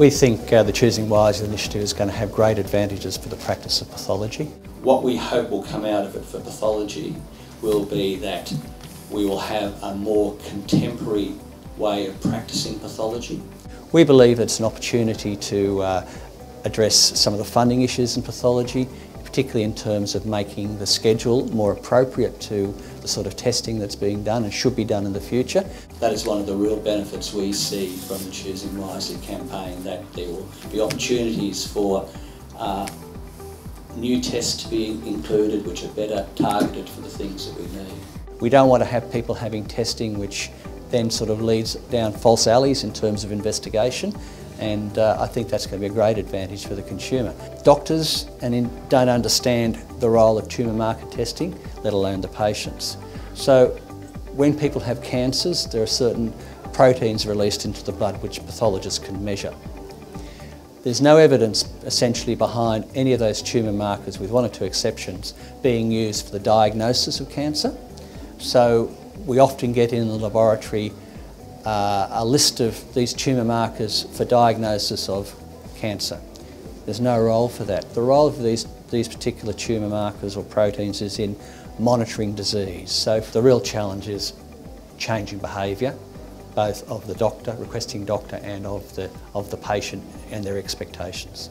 We think uh, the Choosing Wisely initiative is going to have great advantages for the practice of pathology. What we hope will come out of it for pathology will be that we will have a more contemporary way of practicing pathology. We believe it's an opportunity to uh, address some of the funding issues in pathology, particularly in terms of making the schedule more appropriate to the sort of testing that's being done and should be done in the future. That is one of the real benefits we see from the Choosing Wisely campaign, that there will be opportunities for uh, new tests to be included which are better targeted for the things that we need. We don't want to have people having testing which then sort of leads down false alleys in terms of investigation and uh, I think that's going to be a great advantage for the consumer. Doctors and in, don't understand the role of tumour marker testing, let alone the patients. So when people have cancers, there are certain proteins released into the blood which pathologists can measure. There's no evidence essentially behind any of those tumour markers, with one or two exceptions, being used for the diagnosis of cancer. So we often get in the laboratory uh, a list of these tumour markers for diagnosis of cancer. There's no role for that. The role of these, these particular tumour markers or proteins is in monitoring disease. So the real challenge is changing behaviour, both of the doctor, requesting doctor, and of the, of the patient and their expectations.